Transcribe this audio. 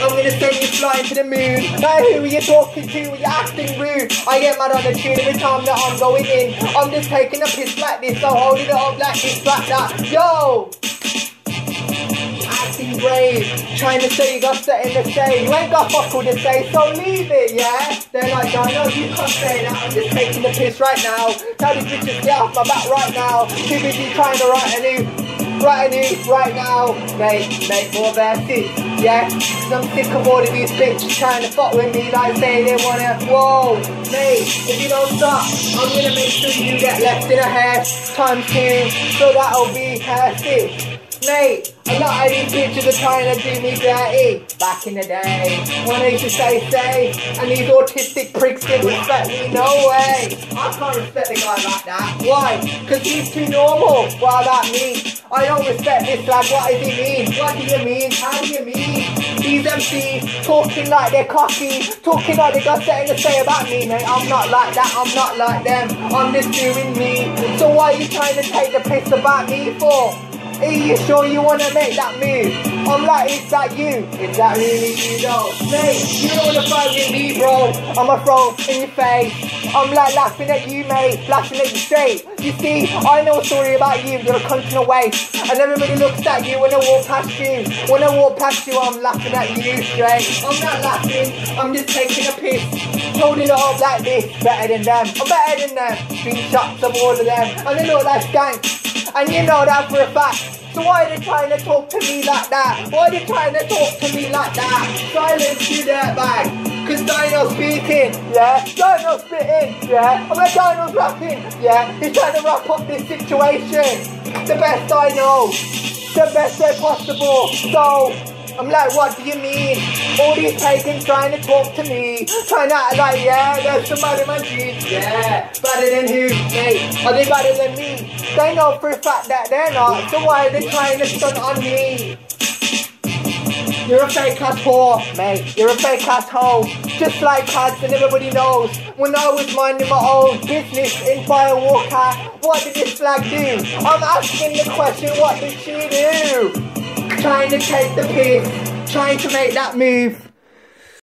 I'm gonna send you flying to the moon. Hey, who are you talking to? You're acting rude. I get mad on the tune every time that I'm going in. I'm just taking a piss like this, so holding it up like this, like that. Yo! Acting brave, trying to say you got something to say. You ain't got fuck all to say, so leave it, yeah? They're like, I know you can't say that. I'm just taking the piss right now. Tell these bitches get off my back right now. Too busy trying to write a new Right now, mate, make more verses, yeah? Cause I'm sick of all of these bitches trying to fuck with me like say they wanna, whoa, mate, if you don't stop, I'm gonna make sure you get left in a hair times two, so that'll be six. Mate, a lot of these bitches are trying to do me dirty. Back in the day, when I used to say say, and these autistic pricks didn't respect me, no way. I can't respect a guy like that. Why? Because he's too normal. What about me? I don't respect this lad. What does he mean? What do you mean? How do you mean? These MCs talking like they're cocky, talking like they got something to say about me, mate. I'm not like that. I'm not like them. I'm just doing me. So why are you trying to take the piss about me for? Are you sure you wanna make that move? I'm like, is that you? Is that really you though? Mate, you don't wanna throw with me, bro. I'ma throw in your face. I'm like laughing at you, mate, laughing at you straight. You see, I know a story about you, you're a cunt in a waste. And everybody looks at you when I walk past you. When I walk past you, I'm laughing at you straight. I'm not laughing, I'm just taking a piss. Holding it up like this, better than them. I'm better than them. Screenshots of all of them. And they look like skanks. And you know that for a fact. So why are they trying to talk to me like that? Why are they trying to talk to me like that? Silence you that bag. Cause Dino's speaking, yeah? Dino's spitting, yeah? I'm like Dino's rapping, yeah? He's trying to wrap up this situation. The best I know. The best way possible. So, I'm like, what do you mean? All these pagans trying to talk to me, trying to act like, yeah, there's somebody in my jeans, yeah. Better than who, mate? Are they better than me? They know for a fact that they're not, so why are they trying to stunt on me? You're a fake ass whore, mate. You're a fake ass hoe. Just like Cads and everybody knows. When I was minding my own business in Firewalker, what did this flag do? I'm asking the question, what did she do? Trying to take the piss, trying to make that move.